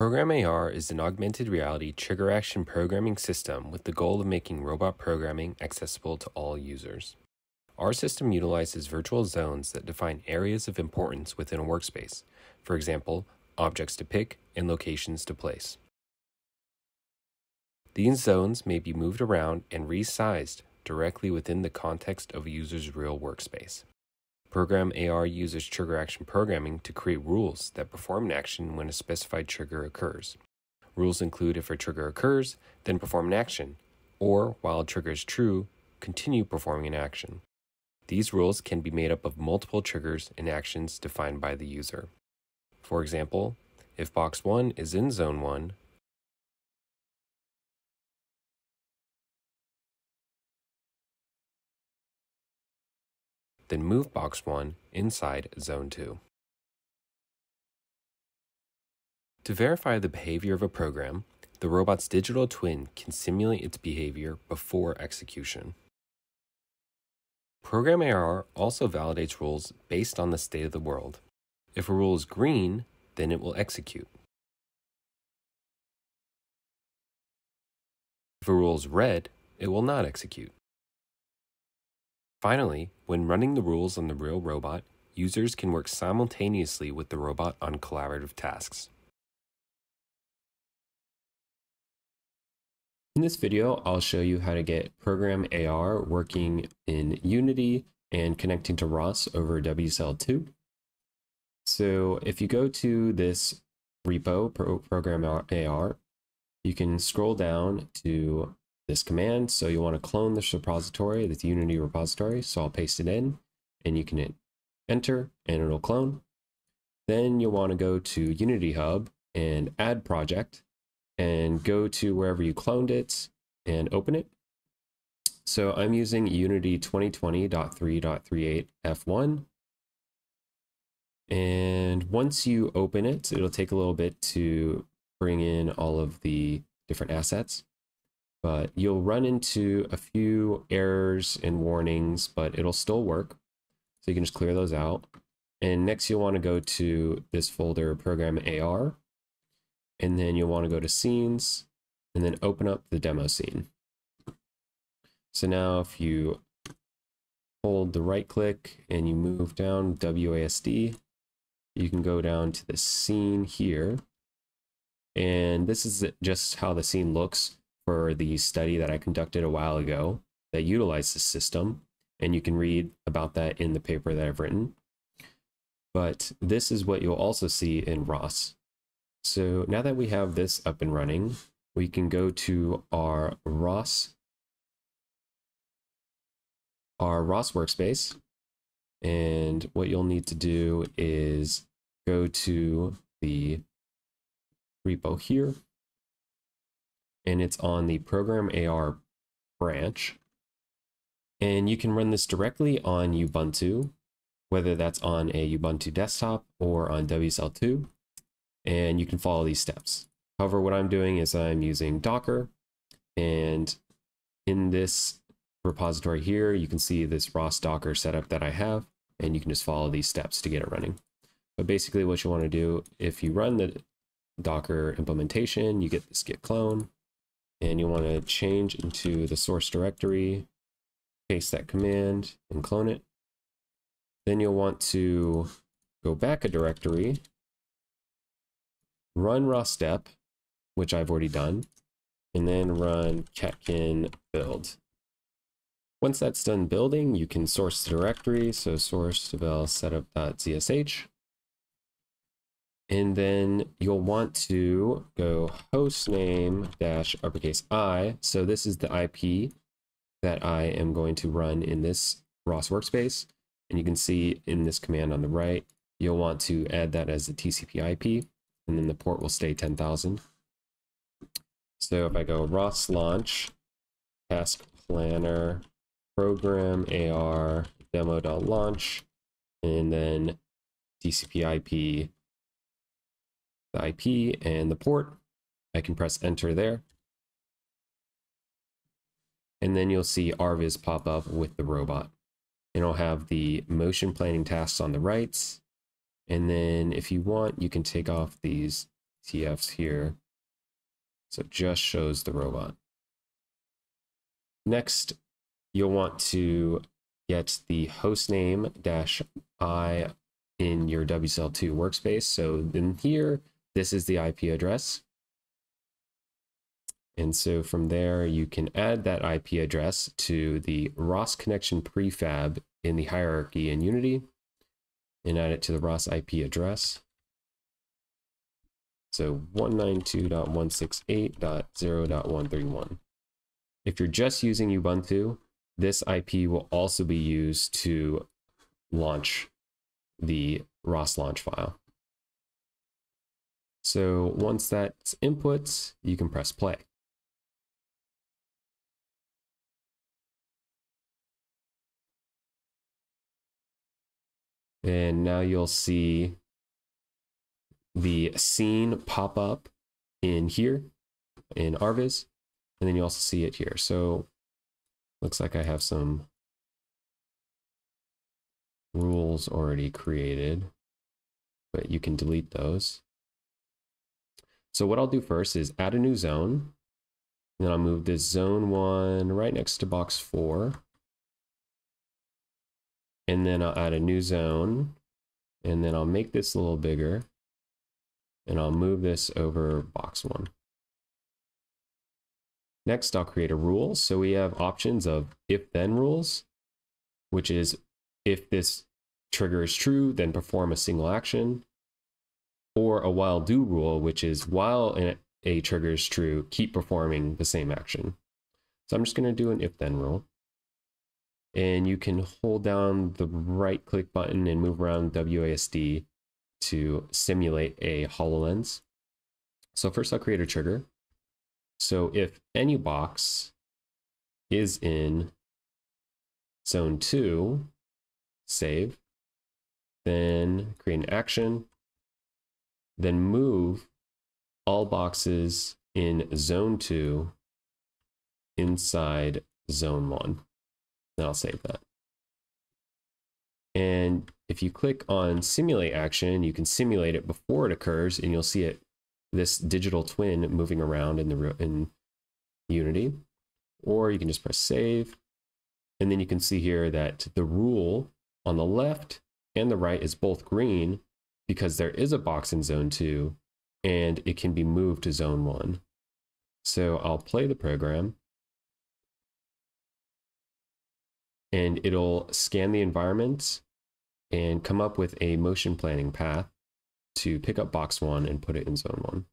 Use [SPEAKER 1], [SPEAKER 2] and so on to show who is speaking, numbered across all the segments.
[SPEAKER 1] PRogramAR is an augmented reality trigger action programming system with the goal of making robot programming accessible to all users. Our system utilizes virtual zones that define areas of importance within a workspace, for example, objects to pick and locations to place. These zones may be moved around and resized directly within the context of a user's real workspace. PRogramAR uses trigger action programming to create rules that perform an action when a specified trigger occurs. Rules include if a trigger occurs, then perform an action, or while a trigger is true, continue performing an action. These rules can be made up of multiple triggers and actions defined by the user. For example, if box 1 is in zone 1, then move box 1 inside zone 2. To verify the behavior of a program, the robot's digital twin can simulate its behavior before execution. PRogramAR also validates rules based on the state of the world. If a rule is green, then it will execute. If a rule is red, it will not execute. Finally, when running the rules on the real robot, users can work simultaneously with the robot on collaborative tasks. In this video, I'll show you how to get PRogramAR working in Unity and connecting to ROS over WSL2. So if you go to this repo, Pro PRogramAR, you can scroll down to this command. So you want to clone this repository, this Unity repository. So I'll paste it in and you can hit enter and it'll clone. Then you'll want to go to Unity Hub and add project and go to wherever you cloned it and open it. So I'm using Unity 2020.3.38 F1. And once you open it, it'll take a little bit to bring in all of the different assets but you'll run into a few errors and warnings, but it'll still work. So you can just clear those out. And next you'll want to go to this folder, PRogramAR, and then you'll want to go to scenes and then open up the demo scene. So now if you hold the right click and you move down WASD, you can go down to the scene here. And this is just how the scene looks for the study that I conducted a while ago that utilized this system. And you can read about that in the paper that I've written. But this is what you'll also see in ROS. So now that we have this up and running, we can go to our ROS, our ROS workspace. And what you'll need to do is go to the repo here and it's on the PRogramAR branch. And you can run this directly on Ubuntu, whether that's on a Ubuntu desktop or on WSL2, and you can follow these steps. However, what I'm doing is I'm using Docker, and in this repository here, you can see this ROS Docker setup that I have, and you can just follow these steps to get it running. But basically what you want to do, if you run the Docker implementation, you get this git clone, and you want to change into the source directory, paste that command and clone it. Then you'll want to go back a directory, run rosdep, which I've already done, and then run catkin build. Once that's done building, you can source the directory, so source devel setup.zsh. And then you'll want to go hostname dash uppercase I. So this is the IP that I am going to run in this ROS workspace. And you can see in this command on the right, you'll want to add that as the TCP IP, and then the port will stay 10,000. So if I go ROS launch, task planner, program AR, demo.launch, and then TCP IP the IP and the port. I can press enter there. And then you'll see RViz pop up with the robot. And it'll have the motion planning tasks on the right. And then if you want, you can take off these TFs here. So it just shows the robot. Next, you'll want to get the hostname dash i in your WSL2 workspace. So in here, this is the IP address. And so from there, you can add that IP address to the ROS connection prefab in the hierarchy in Unity and add it to the ROS IP address. So 192.168.0.131. If you're just using Ubuntu, this IP will also be used to launch the ROS launch file. So once that's input, you can press play. And now you'll see the scene pop up in here in RViz. And then you also see it here. So looks like I have some rules already created, but you can delete those. So what I'll do first is add a new zone. And then I'll move this zone one right next to box four. And then I'll add a new zone. And then I'll make this a little bigger. And I'll move this over box one. Next, I'll create a rule. So we have options of if then rules, which is if this trigger is true, then perform a single action, or a while do rule, which is while a trigger is true, keep performing the same action. So I'm just going to do an if then rule and you can hold down the right click button and move around WASD to simulate a HoloLens. So first I'll create a trigger. So if any box is in zone two, save, then create an action, then move all boxes in zone two inside zone one. Then I'll save that. And if you click on simulate action, you can simulate it before it occurs and you'll see it, this digital twin moving around in the in Unity. Or you can just press save. And then you can see here that the rule on the left and the right is both green because there is a box in zone two and it can be moved to zone one. So I'll play the program and it'll scan the environment and come up with a motion planning path to pick up box one and put it in zone one.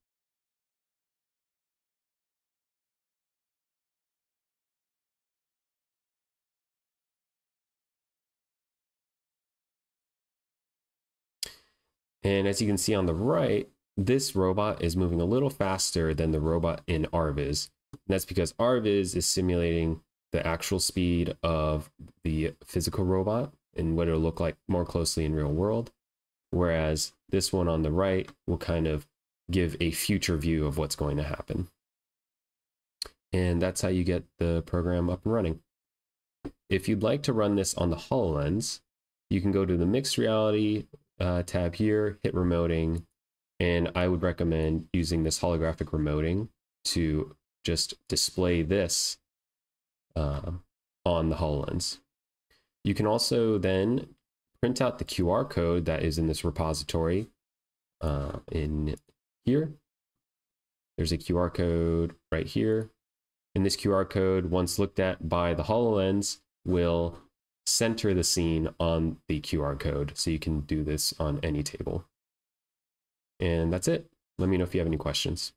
[SPEAKER 1] And as you can see on the right, this robot is moving a little faster than the robot in RViz. And that's because RViz is simulating the actual speed of the physical robot and what it'll look like more closely in real world. Whereas this one on the right will kind of give a future view of what's going to happen. And that's how you get the program up and running. If you'd like to run this on the HoloLens, you can go to the mixed reality uh, tab here, hit remoting, and I would recommend using this holographic remoting to just display this uh, on the HoloLens. You can also then print out the QR code that is in this repository uh, in here. There's a QR code right here. And this QR code, once looked at by the HoloLens, will center the scene on the QR code. So you can do this on any table. And that's it. Let me know if you have any questions.